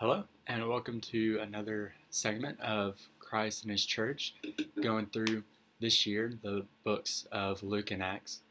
Hello, and welcome to another segment of Christ and His Church, going through this year the books of Luke and Acts,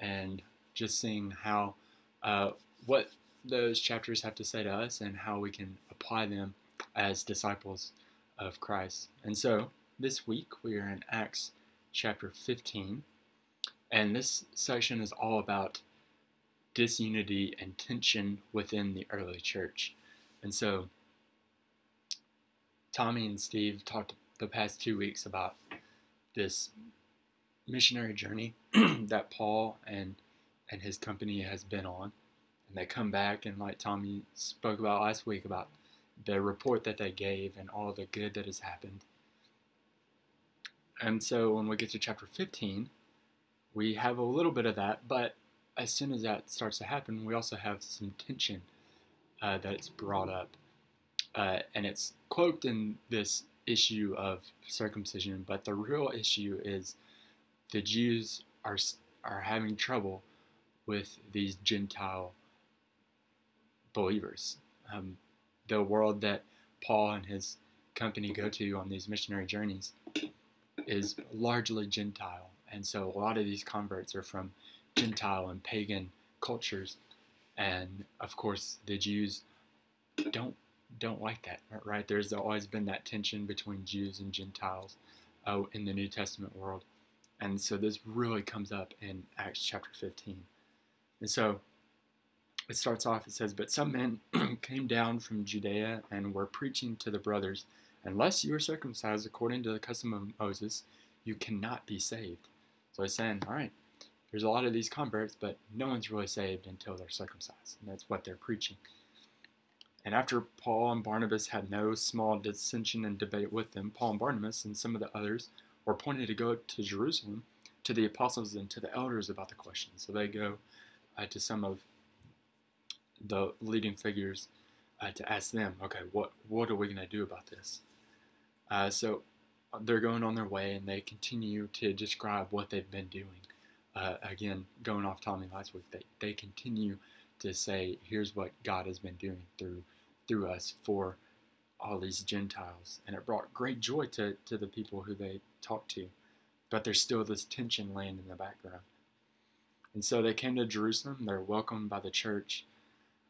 and just seeing how uh, what those chapters have to say to us and how we can apply them as disciples of Christ. And so this week we are in Acts chapter 15, and this section is all about disunity and tension within the early church. And so, Tommy and Steve talked the past two weeks about this missionary journey that Paul and and his company has been on, and they come back and like Tommy spoke about last week about the report that they gave and all the good that has happened. And so when we get to chapter 15, we have a little bit of that, but as soon as that starts to happen, we also have some tension uh, that's brought up. Uh, and it's cloaked in this issue of circumcision, but the real issue is the Jews are, are having trouble with these Gentile believers. Um, the world that Paul and his company go to on these missionary journeys is largely Gentile. And so a lot of these converts are from Gentile and pagan cultures and of course the Jews don't don't like that, right? There's always been that tension between Jews and Gentiles uh, in the New Testament world, and so this really comes up in Acts chapter 15. And so it starts off. It says, "But some men came down from Judea and were preaching to the brothers, unless you are circumcised according to the custom of Moses, you cannot be saved." So he's saying, all right, there's a lot of these converts, but no one's really saved until they're circumcised. And that's what they're preaching. And after Paul and Barnabas had no small dissension and debate with them, Paul and Barnabas and some of the others were appointed to go to Jerusalem to the apostles and to the elders about the question. So they go uh, to some of the leading figures uh, to ask them, okay, what, what are we going to do about this? Uh, so they're going on their way and they continue to describe what they've been doing uh, again, going off Tommy last week, they, they continue to say, here's what God has been doing through through us for all these Gentiles. And it brought great joy to, to the people who they talked to. But there's still this tension laying in the background. And so they came to Jerusalem. They're welcomed by the church.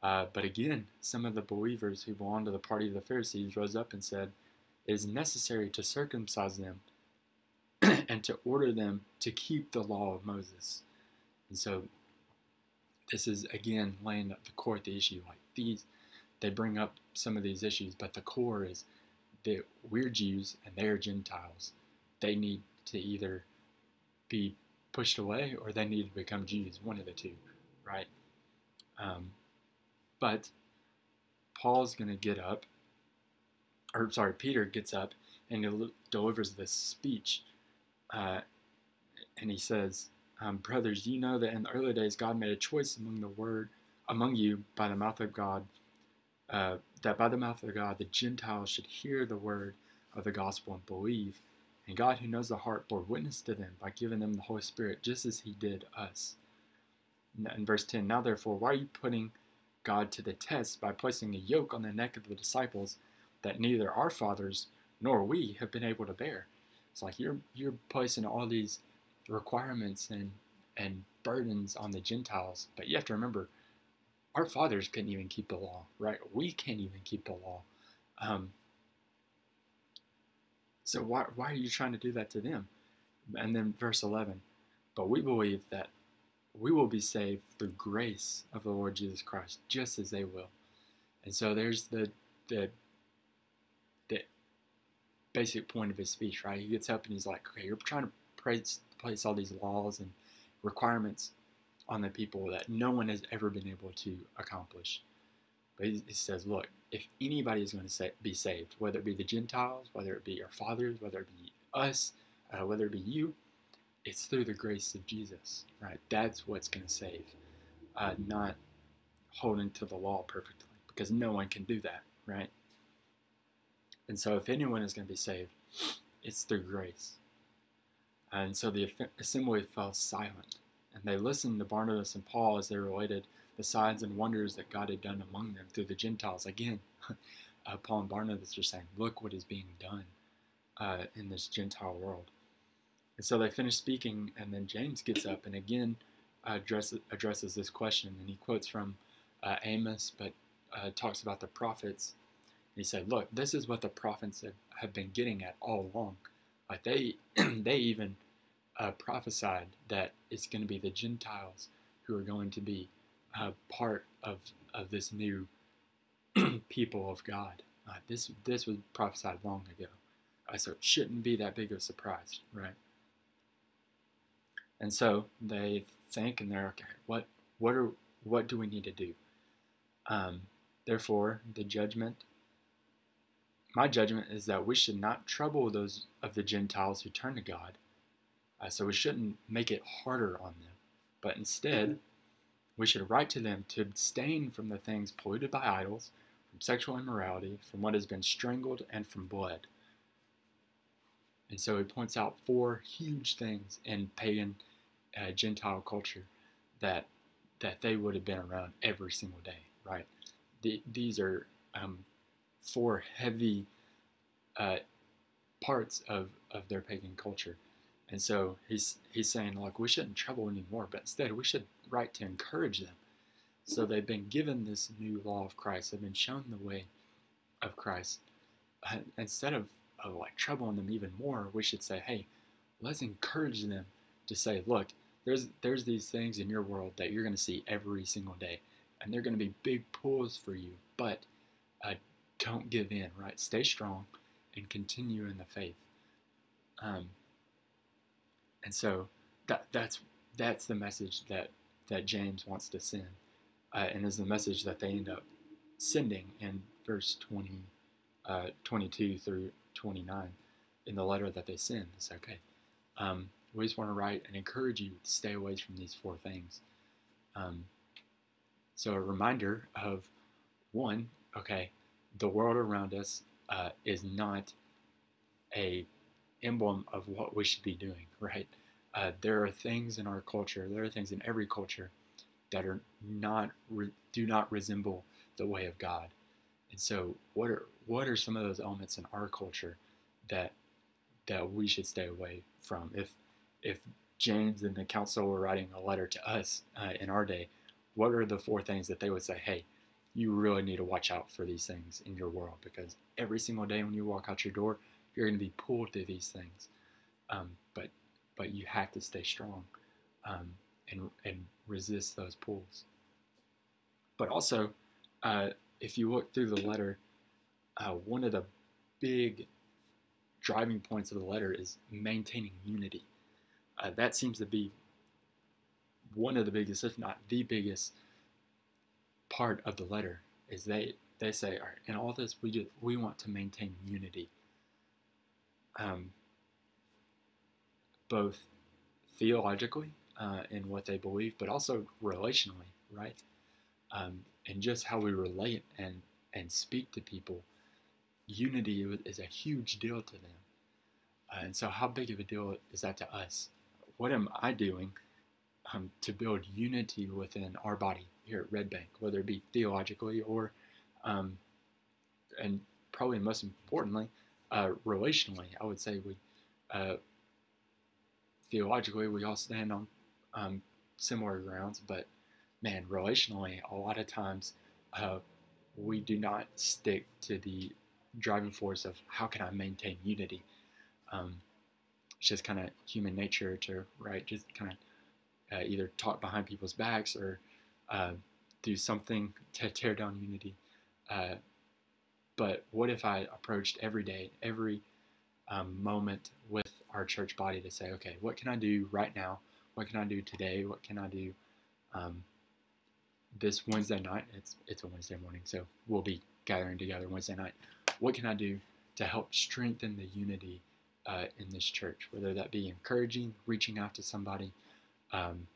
Uh, but again, some of the believers who belonged to the party of the Pharisees rose up and said, It is necessary to circumcise them and to order them to keep the law of Moses. And so this is again laying at the core of the issue. Like these, they bring up some of these issues, but the core is that we're Jews and they're Gentiles. They need to either be pushed away or they need to become Jews, one of the two, right? Um, but Paul's going to get up, or sorry, Peter gets up and he delivers this speech uh, and he says, um, "Brothers, you know that in the early days God made a choice among the word among you by the mouth of God, uh, that by the mouth of God the Gentiles should hear the word of the gospel and believe. And God, who knows the heart, bore witness to them by giving them the Holy Spirit, just as He did us." In verse 10, now therefore, why are you putting God to the test by placing a yoke on the neck of the disciples that neither our fathers nor we have been able to bear? It's like you're you're placing all these requirements and and burdens on the Gentiles, but you have to remember, our fathers couldn't even keep the law, right? We can't even keep the law. Um, so why why are you trying to do that to them? And then verse eleven, but we believe that we will be saved through grace of the Lord Jesus Christ, just as they will. And so there's the the basic point of his speech, right? He gets up and he's like, okay, you're trying to place, place all these laws and requirements on the people that no one has ever been able to accomplish. But he, he says, look, if anybody is going to say, be saved, whether it be the Gentiles, whether it be our fathers, whether it be us, uh, whether it be you, it's through the grace of Jesus, right? That's what's going to save, uh, not holding to the law perfectly, because no one can do that, right? And so, if anyone is going to be saved, it's through grace. And so the assembly fell silent, and they listened to Barnabas and Paul as they related the signs and wonders that God had done among them through the Gentiles. Again, uh, Paul and Barnabas are saying, look what is being done uh, in this Gentile world. And so they finish speaking, and then James gets up and again addresses, addresses this question. And he quotes from uh, Amos, but uh, talks about the prophets. He said, look, this is what the prophets have, have been getting at all along. Like they, they even uh, prophesied that it's going to be the Gentiles who are going to be uh, part of, of this new people of God. Uh, this this was prophesied long ago, uh, so it shouldn't be that big of a surprise, right? And so they think, and they're okay. What what are what do we need to do? Um, therefore, the judgment. My judgment is that we should not trouble those of the Gentiles who turn to God. Uh, so we shouldn't make it harder on them, but instead, we should write to them to abstain from the things polluted by idols from sexual immorality, from what has been strangled, and from blood. And so he points out four huge things in pagan uh, Gentile culture that that they would have been around every single day, right? The, these are um, four heavy uh, parts of, of their pagan culture. And so he's he's saying like we shouldn't trouble anymore, but instead we should write to encourage them so they've been given this new law of Christ. They've been shown the way of Christ. Instead of, of like troubling them even more, we should say, hey, let's encourage them to say, look, there's there's these things in your world that you're going to see every single day, and they're going to be big pulls for you. But uh, don't give in, right? Stay strong and continue in the faith. Um, and so that that's that's the message that that James wants to send uh, and is the message that they end up sending in verse 20, uh, 22 through 29 in the letter that they send. It's okay. Um, we just want to write and encourage you to stay away from these four things. Um, so a reminder of one, okay, the world around us uh, is not a emblem of what we should be doing, right? Uh, there are things in our culture, there are things in every culture that are not do not resemble the way of God. And so, what are what are some of those elements in our culture that that we should stay away from? If if James and the council were writing a letter to us uh, in our day, what are the four things that they would say? Hey, you really need to watch out for these things in your world because every single day when you walk out your door, you're going to be pulled to these things. Um, but but you have to stay strong. Um, and, and resist those pulls. But also, uh, if you look through the letter, uh, one of the big driving points of the letter is maintaining unity. Uh, that seems to be one of the biggest, if not the biggest, part of the letter. Is they they say, all right, in all this, we just, we want to maintain unity. Um, both theologically uh, in what they believe, but also relationally, right? Um, and just how we relate and and speak to people. Unity is a huge deal to them. Uh, and so, how big of a deal is that to us? What am I doing um, to build unity within our body here at Red Bank, whether it be theologically or, um, and probably most importantly, uh, relationally? I would say we, uh, theologically, we all stand on um, similar grounds, but man, relationally, a lot of times uh, we do not stick to the driving force of how can I maintain unity. Um, it's just kind of human nature to right, just kind of uh, either talk behind people's backs or uh, do something to tear down unity. Uh, but what if I approached every day, every um, moment with our church body to say, okay, what can I do right now what can I do today? What can I do um, this Wednesday night? It's it's a Wednesday morning, so we'll be gathering together Wednesday night. What can I do to help strengthen the unity uh, in this church? Whether that be encouraging, reaching out to somebody, um,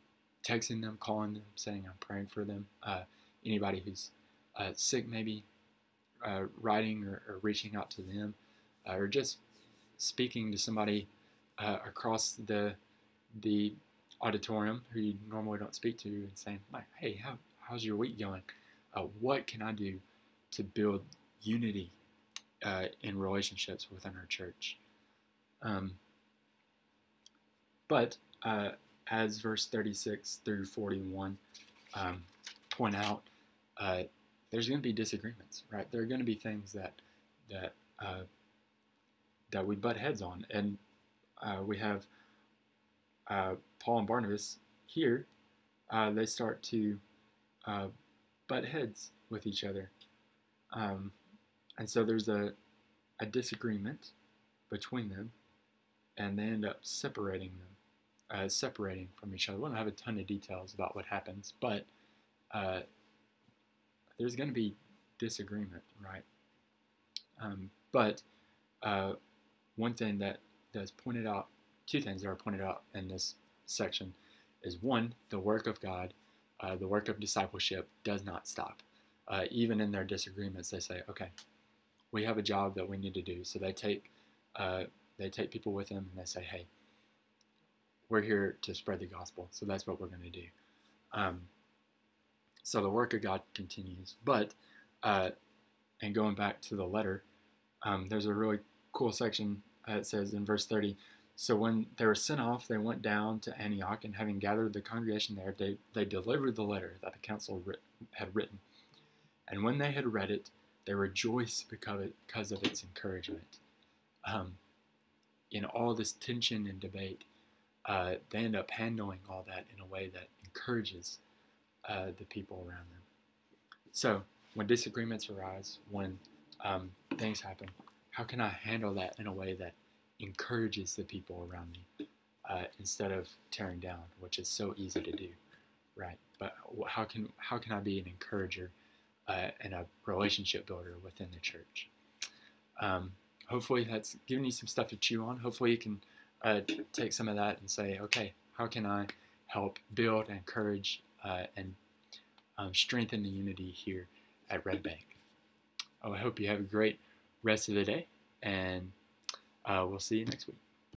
texting them, calling them, saying I'm praying for them. Uh, anybody who's uh, sick, maybe uh, writing or, or, reaching out to them, uh, or just speaking to somebody uh, across the the auditorium who you normally don't speak to and saying, like, hey, how, how's your week going? What can I do to build unity in relationships within our church. Um, but uh, as verse 36 through 41 um, point out, uh, there's going to be disagreements, right? There are going to be things that that uh, that we butt heads on, and uh, we have uh, Paul and Barnabas here. Uh, they start to uh, butt heads with each other, um, and so there's a a disagreement between them, and they end up separating them uh, separating from each other. We don't have a ton of details about what happens, but uh, there's going to be disagreement, right? Um, but uh, one thing that that's pointed out, two things that are pointed out in this section, is one, the work of God, uh, the work of discipleship does not stop. Uh, even in their disagreements, they say, "Okay, we have a job that we need to do." So they take uh, they take people with them and they say, "Hey, we're here to spread the gospel. So that's what we're going to do. Um, so the work of God continues. But, uh, and going back to the letter, um, there's a really cool section that it says in verse 30 So when they were sent off, they went down to Antioch, and having gathered the congregation there, they, they delivered the letter that the council writ- had written. And when they had read it, they rejoiced because of its encouragement. Um, in all this tension and debate, uh, they end up handling all that in a way that encourages uh, the people around them. So, when disagreements arise, when um, things happen, how can I handle that in a way that encourages the people around me uh, instead of tearing down, which is so easy to do, right? But how can how can I be an encourager uh, and a relationship builder within the church? Um, hopefully, that's given you some stuff to chew on. Hopefully, you can uh, take some of that and say, okay, how can I help build, encourage, uh, and um, strengthen the unity here at Red Bank? Oh, I hope you have a great rest of the day, and uh, we'll see you next week.